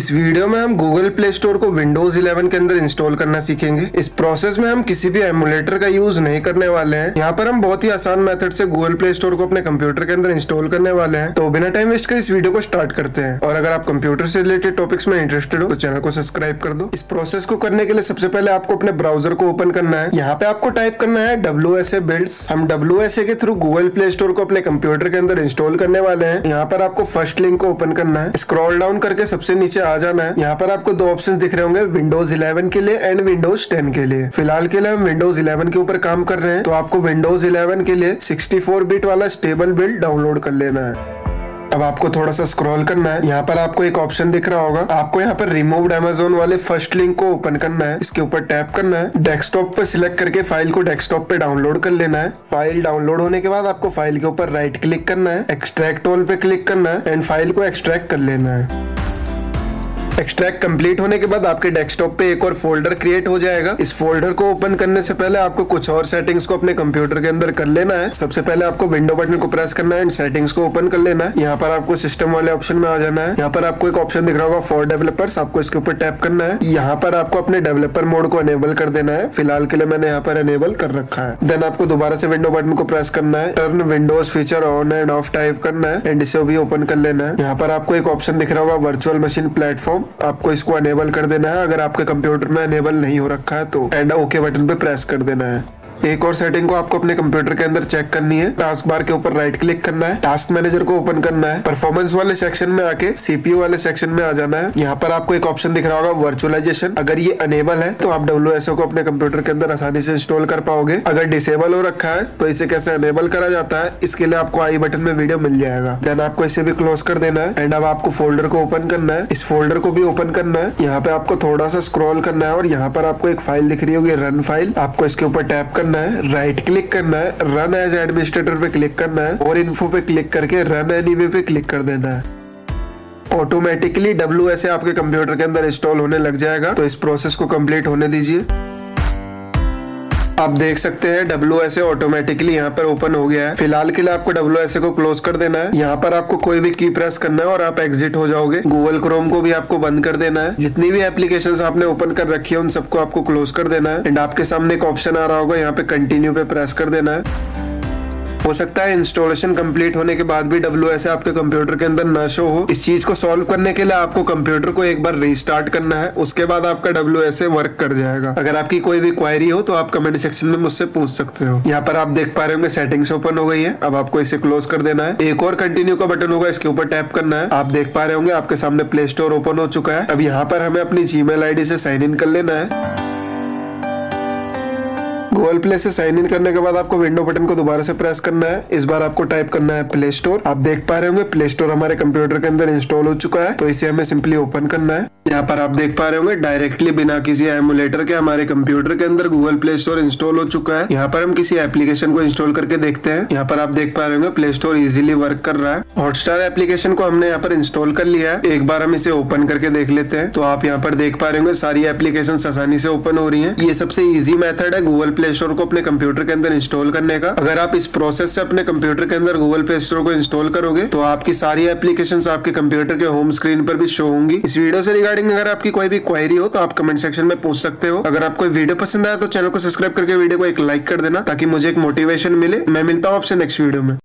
इस वीडियो में हम गूगल प्ले स्टोर को विंडोज़ 11 के अंदर इंस्टॉल करना सीखेंगे। इस प्रोसेस में हम किसी भी एमुलेटर का यूज़ नहीं करने वाले हैं। यहाँ पर हम बहुत ही आसान मेथड से गूगल प्ले स्टोर को अपने कंप्यूटर के अंदर इंस्टॉल करने वाले हैं। तो बिना टाइम वेस्ट कर इस वीडियो को स्टार्ट करते हैं। और अगर आप कंप्यूटर से रिलेटेड टॉपिक्स में इंटरेस्टेड हो तो चैनल को सब्सक्राइब कर दो। इस प्रोसेस को करने के लिए सबसे पहले आपको अपने ब्राउज़र को ओपन करना है। यहाँ पे आपको टाइप करना है डब्ल्यू एस ए हम डब्ल्यू एस ए के थ्रू गूगल प्ले स्टोर को अपने कंप्यूटर के अंदर इंस्टॉल करने वाले हैं। यहाँ पर आपको फ़र्स्ट लिंक को ओपन करना है। स्क्रॉल डाउन करके सबसे नीचे आ जाना है यहाँ पर आपको दो ऑप्शन दिख रहे होंगे विंडोज़ 11 के लिए एंड विंडोज़ 10 के लिए। फ़िलहाल के लिए हम विंडोज़ 11 के ऊपर काम कर रहे हैं। तो आपको विंडोज़ 11 के लिए 64 बिट वाला स्टेबल बिल्ड डाउनलोड कर लेना है। अब आपको थोड़ा सा स्क्रॉल करना है। यहाँ पर आपको एक ऑप्शन दिख रहा होगा। आपको यहाँ पर रिमूव्ड अमेजोन वाले फ़र्स्ट लिंक को ओपन करना है। इसके ऊपर टैप करना है। डेस्कटॉप पर सिलेक्ट करके फ़ाइल को डेस्कटॉप पे डाउनलोड कर लेना है। फ़ाइल डाउनलोड होने के बाद आपको फ़ाइल के ऊपर राइट क्लिक करना है। एक्सट्रैक्ट ऑल पे क्लिक करना है। एंड फ़ाइल को एक्सट्रैक्ट कर लेना है। एक्सट्रैक्ट कंप्लीट होने के बाद आपके डेस्कटॉप पे एक और फोल्डर क्रिएट हो जाएगा। इस फोल्डर को ओपन करने से पहले आपको कुछ और सेटिंग्स को अपने कंप्यूटर के अंदर कर लेना है। सबसे पहले आपको विंडो बटन को प्रेस करना है एंड सेटिंग्स को ओपन कर लेना है। यहाँ पर आपको सिस्टम वाले ऑप्शन में आ जाना है। यहाँ पर आपको एक ऑप्शन दिख रहा होगा फॉर डेवलपर्स आपको इसके ऊपर टैप करना है। यहाँ पर आपको अपने डेवलपर मोड को अनेबल कर देना है। फ़िलहाल के लिए मैंने यहाँ पर अनेबल कर रखा है। देन आपको दोबारा से विंडो बटन को प्रेस करना है। Turn Windows feature on and off type करना है। एंड इसे भी ओपन कर लेना है। यहाँ पर आपको एक ऑप्शन दिख रहा होगा वर्चुअल मशीन प्लेटफॉर्म आपको इसको अनेबल कर देना है। अगर आपके कंप्यूटर में अनेबल नहीं हो रखा है तो एंड ओके बटन पे प्रेस कर देना है। एक और सेटिंग को आपको अपने कंप्यूटर के अंदर चेक करनी है। टास्क बार के ऊपर राइट क्लिक करना है। टास्क मैनेजर को ओपन करना है। परफॉर्मेंस वाले सेक्शन में आके सीपीयू वाले सेक्शन में आ जाना है। यहाँ पर आपको एक ऑप्शन दिख रहा होगा वर्चुअलाइजेशन अगर ये अनेबल है तो आप डब्ल्यू को अपने कंप्यूटर के अंदर आसानी से इंस्टॉल कर पाओगे। अगर डिसेबल हो रखा है तो इसे कैसे अनेबल करा जाता है, इसके लिए आपको आई बटन में वीडियो मिल जाएगा। देन आपको इसे भी क्लोज कर देना है। एंड अब आपको फोल्डर को ओपन करना है। इस फोल्डर को भी ओपन करना है। यहाँ पे आपको थोड़ा सा स्क्रॉल करना है और यहाँ पर आपको एक फ़ाइल दिख रही होगी रन फ़ाइल आपको इसके ऊपर टैप करना है राइट क्लिक करना है रन एज एडमिनिस्ट्रेटर पे क्लिक करना है और इन्फो पे क्लिक करके रन एनीवे पे क्लिक कर देना है। ऑटोमेटिकली डब्ल्यू आपके कंप्यूटर के अंदर इंस्टॉल होने लग जाएगा तो इस प्रोसेस को कंप्लीट होने दीजिए। आप देख सकते हैं डब्ल्यू एस ऑटोमेटिकली यहाँ पर ओपन हो गया है। फ़िलहाल के लिए आपको डब्ल्यू को क्लोज कर देना है। यहाँ पर आपको कोई भी की प्रेस करना है और आप एग्जिट हो जाओगे। गूगल क्रोम को भी आपको बंद कर देना है। जितनी भी एप्लीकेशन आपने ओपन कर रखी है, उन सबको आपको क्लोज कर देना है। एंड आपके सामने एक ऑप्शन आ रहा होगा, यहाँ पे कंटिन्यू पे प्रेस कर देना है। हो सकता है इंस्टॉलेशन कंप्लीट होने के बाद भी डब्ल्यू आपके कंप्यूटर के अंदर न शो हो। इस चीज़ को सॉल्व करने के लिए आपको कंप्यूटर को एक बार रिस्टार्ट करना है। उसके बाद आपका डब्ल्यू वर्क कर जाएगा। अगर आपकी कोई भी क्वायरी हो तो आप कमेंट सेक्शन में मुझसे पूछ सकते हो। यहाँ पर आप देख पा रहे होंगे सेटिंग्स ओपन हो गई है। अब आपको इसे क्लोज कर देना है। एक और कंटिन्यू का बटन होगा, इसके ऊपर टैप करना है। आप देख पा रहे होंगे, आपके सामने प्ले स्टोर ओपन हो चुका है। अब यहाँ पर हमें अपनी जीमेल आईडी से साइन इन कर लेना है। गूगल प्ले से साइन इन करने के बाद आपको विंडो बटन को दोबारा से प्रेस करना है। इस बार आपको टाइप करना है प्ले स्टोर आप देख पा रहे होंगे प्ले स्टोर हमारे कंप्यूटर के अंदर इंस्टॉल हो चुका है तो इसे हमें सिंपली ओपन करना है। यहाँ पर आप देख पा रहे होंगे डायरेक्टली बिना किसी एमुलेटर के हमारे कंप्यूटर के अंदर गूगल प्ले स्टोर इंस्टॉल हो चुका है। यहाँ पर हम किसी एप्लीकेशन को इंस्टॉल करके देखते हैं। यहाँ पर आप देख पा रहे होंगे प्ले स्टोर इजिली वर्क कर रहा है। हॉटस्टार एप्लीकेशन को हमने यहाँ पर इंस्टॉल कर लिया है। एक बार हम इसे ओपन करके देख लेते हैं। तो आप यहाँ पर देख पा रहे होंगे, सारी एप्लीकेशन आसानी से ओपन हो रही है। ये सबसे ईजी मेथड है गूगल प्ले स्टोर को अपने कंप्यूटर के अंदर इंस्टॉल करने का। अगर आप इस प्रोसेस से अपने कंप्यूटर के अंदर गूगल प्ले स्टोर को इंस्टॉल करोगे तो आपकी सारी एप्लीकेशन आपके कंप्यूटर के होम स्क्रीन पर भी शो होंगी। इस वीडियो से रिगार्डिंग अगर आपकी कोई भी क्वेरी हो तो आप कमेंट सेक्शन में पूछ सकते हो। अगर आपको वीडियो पसंद आया तो चैनल को सब्सक्राइब करके वीडियो को एक लाइक कर देना, ताकि मुझे एक मोटिवेशन मिले। मैं मिलता हूँ आपसे नेक्स्ट वीडियो में।